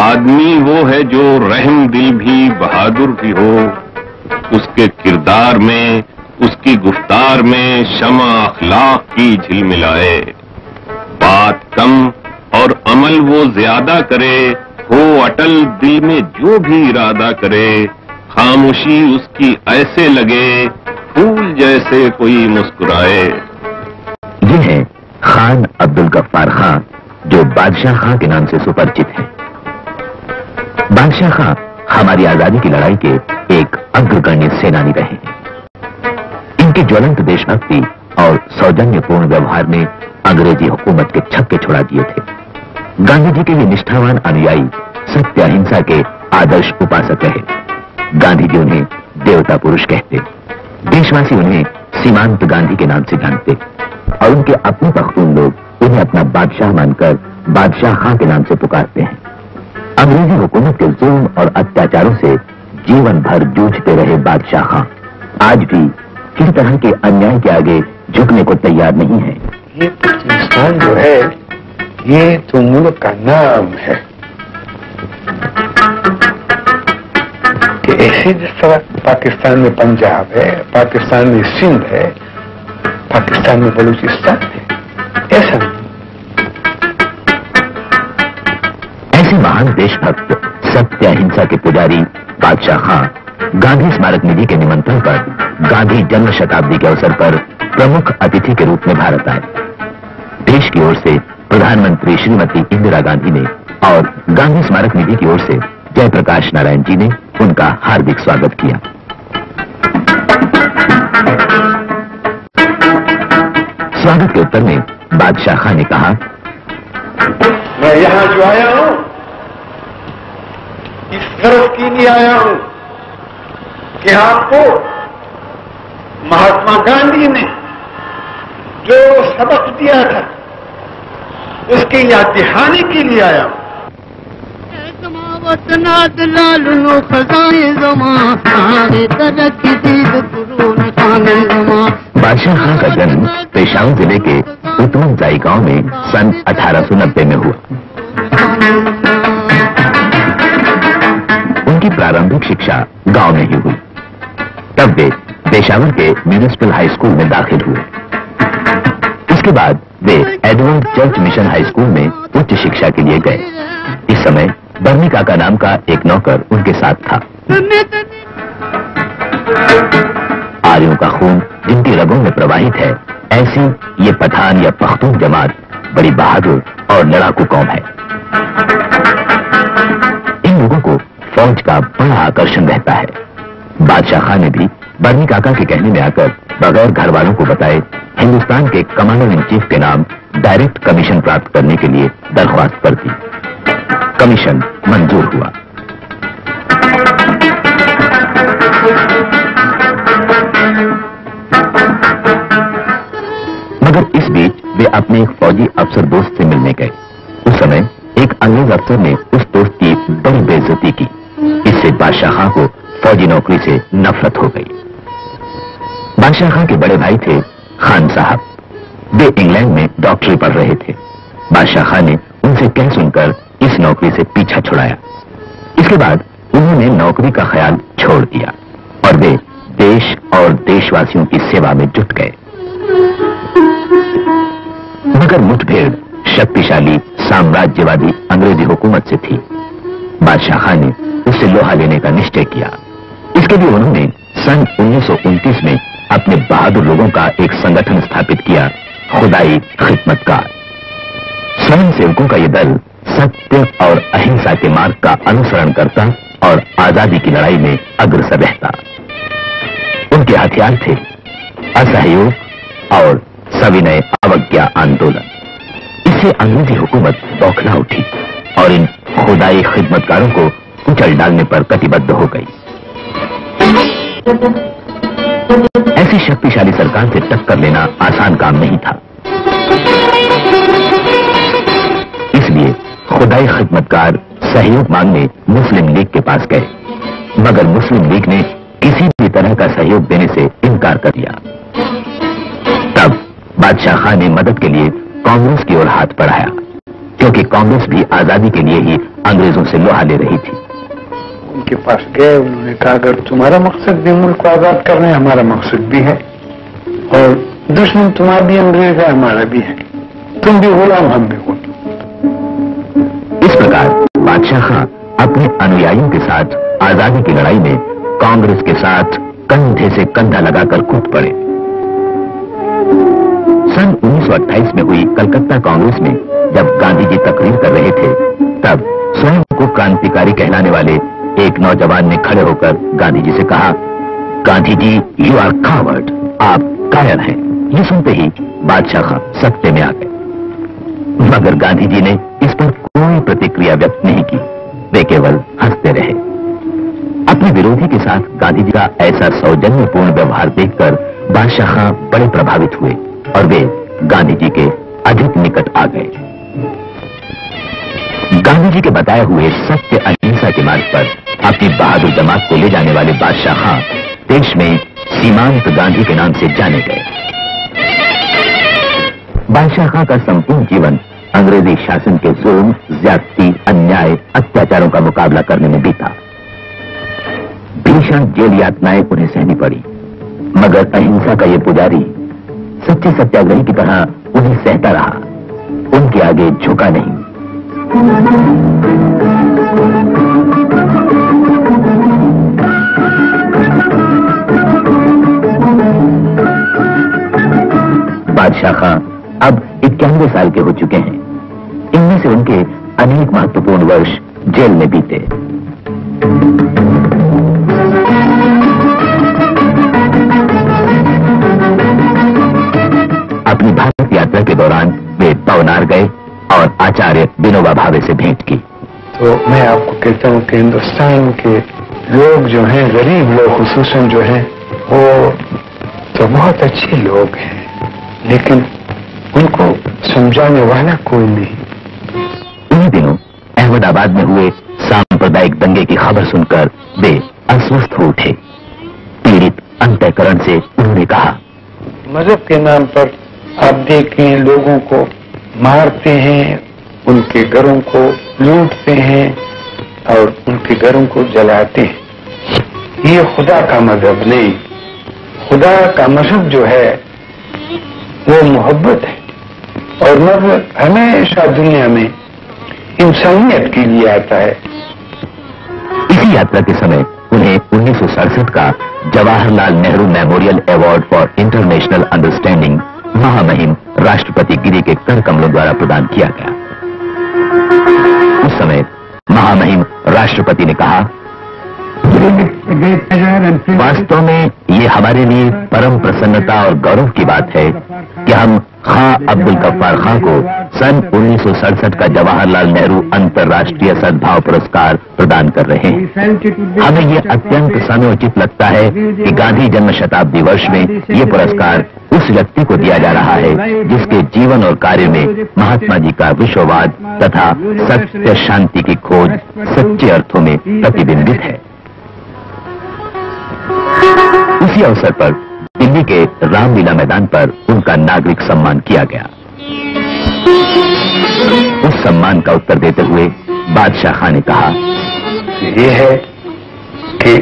आदमी वो है जो रहम दिल भी बहादुर भी हो। उसके किरदार में, उसकी गुफ्तार में शमा अखलाक की झिलमिलाए बात कम और अमल वो ज़्यादा करे, हो अटल दिल में जो भी इरादा करे। खामोशी उसकी ऐसे लगे, फूल जैसे कोई मुस्कुराए। ये है खान अब्दुल गफ्फार खान, जो बादशाह खां के नाम से सुपरिचित है। बादशाह खां हमारी आज़ादी की लड़ाई के एक अग्रगण्य सेनानी रहे। इनके ज्वलंत देशभक्ति और सौजन्यपूर्ण व्यवहार ने अंग्रेज़ी हुकूमत के छक्के छुड़ा दिए थे। गांधी जी के ये निष्ठावान अनुयायी सत्य अहिंसा के आदर्श उपासक रहे। गांधी जी उन्हें देवता पुरुष कहते। देशवासी उन्हें सीमांत गांधी के नाम से जानते। और उनके अपने पख्तून लोग उन्हें अपना बादशाह मानकर बादशाह खां के नाम से पुकारते हैं। अंग्रेज़ी हुकूमत के जुल्म और अत्याचारों से जीवन भर जूझते रहे बादशाह खां। आज भी किसी तरह के अन्याय के आगे झुकने को तैयार नहीं है। ये पाकिस्तान जो है, ये तो मुल्क का नाम है। कि ऐसे जिस तरह पाकिस्तान में पंजाब है, पाकिस्तान में सिंध है, पाकिस्तान में बलूचिस्तान है, ऐसा नहीं। महान देशभक्त, सत्य अहिंसा के पुजारी बादशाह खां गांधी स्मारक निधि के निमंत्रण पर गांधी जन्म शताब्दी के अवसर पर प्रमुख अतिथि के रूप में भारत आए। देश की ओर से प्रधानमंत्री श्रीमती इंदिरा गांधी ने और गांधी स्मारक निधि की ओर से जयप्रकाश नारायण जी ने उनका हार्दिक स्वागत किया। स्वागत के उत्तर में बादशाह खां ने कहा, मैं यहाँ जो आया हूँ गरज के लिए आया हूँ कि आपको महात्मा गांधी ने जो सबक दिया था उसकी याद दिहानी के लिए आया। हूँ वतनाद लाल खजाने जमा तरक्की दीद कुरून खाने जमा। बादशाह खां का जन्म पेशावर ज़िले के उत्तमजाई गाँव में सन 1890 में हुआ। शिक्षा गाँव में ही हुई। तब वे पेशावर के म्यूनिसिपल हाई स्कूल में दाखिल हुए। इसके बाद वे Edward church mission high school में उच्च शिक्षा के लिए गए। इस समय बर्नी काका नाम का एक नौकर उनके साथ था। आर्यों का खून जिनकी रगों में प्रवाहित है, ऐसी ये पठान या पख्तून जमात बड़ी बहादुर और लड़ाकू कौम है। फौज का बड़ा आकर्षण रहता है। बादशाह खान ने भी बर्नी काका के कहने में आकर बगैर घर वालों को बताए, हिंदुस्तान के कमांडर इन चीफ के नाम डायरेक्ट कमीशन प्राप्त करने के लिए दरख्वास्त कर दी कमीशन मंजूर हुआ। मगर इस बीच वे अपने एक फौजी अफसर दोस्त से मिलने गए। उस समय एक अंग्रेज़ अफसर ने उस दोस्त की बड़ी बेइज्जती की। इससे बादशाह खां को फौजी नौकरी से नफरत हो गई। बादशाह खां के बड़े भाई थे खान साहब। वे इंग्लैंड में डॉक्टरी पढ़ रहे थे। बादशाह खां ने उनसे कह सुनकर इस नौकरी से पीछा छुड़ाया। इसके बाद उन्होंने नौकरी का ख्याल छोड़ दिया और वे देश और देशवासियों की सेवा में जुट गए। मगर मुठभेड़ शक्तिशाली साम्राज्यवादी अंग्रेज़ी हुकूमत से थी। बादशाह खान ने उससे लोहा लेने का निश्चय किया। इसके लिए उन्होंने सन 1929 में अपने बहादुर लोगों का एक संगठन स्थापित किया, खुदाई खिदमतकार स्वयं सेवकों का यह दल सत्य और अहिंसा के मार्ग का अनुसरण करता और आज़ादी की लड़ाई में अग्रसर रहता। उनके हथियार थे असहयोग और सविनय अवज्ञा आंदोलन। इससे अंग्रेज़ी हुकूमत बौखला उठी और इन खुदाई खिदमतकारों को कुचल डालने पर कटिबद्ध हो गई। ऐसी शक्तिशाली सरकार से टक्कर लेना आसान काम नहीं था। इसलिए खुदाई खिदमतकार सहयोग मांगने मुस्लिम लीग के पास गए। मगर मुस्लिम लीग ने किसी भी तरह का सहयोग देने से इनकार कर दिया। तब बादशाह खान ने मदद के लिए कांग्रेस की ओर हाथ बढ़ाया, क्योंकि कांग्रेस भी आज़ादी के लिए ही अंग्रेज़ों से लोहा ले रही थी। उनके पास गए, उन्होंने कहा, अगर तुम्हारा मकसद भी मुल्क को आज़ाद करना है, हमारा मकसद भी है। और दुश्मन तुम्हारा भी अंग्रेज़ है हमारा भी है। तुम भी गुलाम हम भी गुलाम इस प्रकार बादशाह खां अपने अनुयायियों के साथ आज़ादी की लड़ाई में कांग्रेस के साथ कंधे से कंधा लगाकर कूद पड़े। सन 1928 में हुई कलकत्ता कांग्रेस में जब गांधी जी तकरीर कर रहे थे, तब स्वयं को क्रांतिकारी कहलाने वाले एक नौजवान ने खड़े होकर गांधी जी से कहा, Gandhi ji you are coward आप कायर हैं। ये सुनते ही बादशाह खां सत्ते में आ गए। मगर गांधी जी ने इस पर कोई प्रतिक्रिया व्यक्त नहीं की। वे केवल हँसते रहे। अपने विरोधी के साथ गांधी जी का ऐसा सौजन्यपूर्ण व्यवहार देखकर बादशाह खां बड़े प्रभावित हुए और वे गांधी जी के अधिक निकट आ गए। गांधी जी के बताए हुए सत्य अहिंसा के मार्ग पर अपनी बहादुर जमात को ले जाने वाले बादशाह खां देश में सीमांत गांधी के नाम से जाने गए। बादशाह खां का संपूर्ण जीवन अंग्रेज़ी शासन के जुल्म ज्यादती, अन्याय, अत्याचारों का मुकाबला करने में बीता। भीषण जेल यातनाएँ उन्हें सहनी पड़ी। मगर अहिंसा का ये पुजारी सच्चे सत्याग्रही की तरह उन्हें सहता रहा। उनके आगे झुका नहीं। बादशाह खां अब इक्यानवे साल के हो चुके हैं। इनमें से उनके अनेक महत्वपूर्ण वर्ष जेल में बीते। अपनी भारत यात्रा के दौरान वे पवनार गए और आचार्य विनोबा भावे से भेंट की। तो मैं आपको कहता हूँ कि हिंदुस्तान के लोग जो हैं, गरीब लोग खसूस जो हैं, वो तो बहुत अच्छे लोग हैं। लेकिन उनको समझाने वाला कोई नहीं। उन्हीं दिनों अहमदाबाद में हुए सांप्रदायिक दंगे की खबर सुनकर वे अस्वस्थ हो उठे। पीड़ित अंतकरण से उन्होंने कहा मज़हब के नाम पर आप देखें लोगों को मारते हैं उनके घरों को लूटते हैं और उनके घरों को जलाते हैं। ये खुदा का मज़हब नहीं। खुदा का मज़हब जो है वो मोहब्बत है। और मज़हब हमेशा दुनिया में इंसानियत के लिए आता है। इसी यात्रा के समय उन्हें उन्नीस सौ सड़सठ का Jawaharlal Nehru memorial award for international understanding महामहिम राष्ट्रपति गिरी के कर कमलों द्वारा प्रदान किया गया। उस समय महामहिम राष्ट्रपति ने कहा वास्तव में ये हमारे लिए परम प्रसन्नता और गौरव की बात है कि हम खां अब्दुल गफ्फार खां को सन उन्नीस सौ सड़सठ का जवाहरलाल नेहरू अंतर्राष्ट्रीय सद्भाव पुरस्कार प्रदान कर रहे हैं। हमें ये अत्यंत समयोचित लगता है कि गांधी जन्म शताब्दी वर्ष में ये पुरस्कार उस व्यक्ति को दिया जा रहा है जिसके जीवन और कार्य में महात्मा जी का विश्ववाद तथा सत्य शांति की खोज सच्चे अर्थों में प्रतिबिंबित है। उसी अवसर पर दिल्ली के रामलीला मैदान पर उनका नागरिक सम्मान किया गया। उस सम्मान का उत्तर देते हुए बादशाह खां ने कहा, ये है कि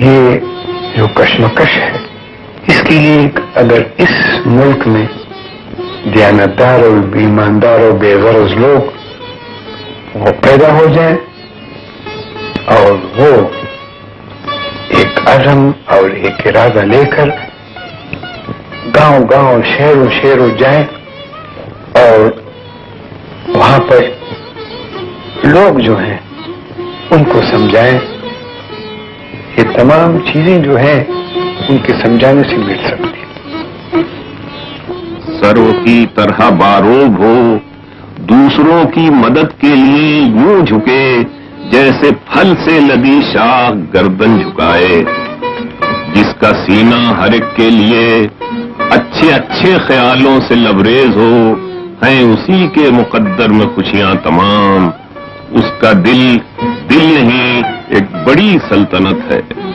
ये जो कश्मकश है, इसके लिए अगर इस मुल्क में दयानतदार और ईमानदार और बेगरज लोग वो पैदा हो जाए और वो एक अजम और एक इरादा लेकर गाँव गाँव शहरों शहरों जाए और वहाँ पर लोग जो हैं, उनको समझाएँ। ये तमाम चीज़ें जो हैं, उनके समझाने से मिल सकती सर्व की तरह बारोब हो दूसरों की मदद के लिए यूँ झुके जैसे फल से लदी शाख गर्दन झुकाए, जिसका सीना हर एक के लिए अच्छे अच्छे ख्यालों से लबरेज हो, है उसी के मुकद्दर में खुशियाँ तमाम। उसका दिल दिल नहीं, एक बड़ी सल्तनत है।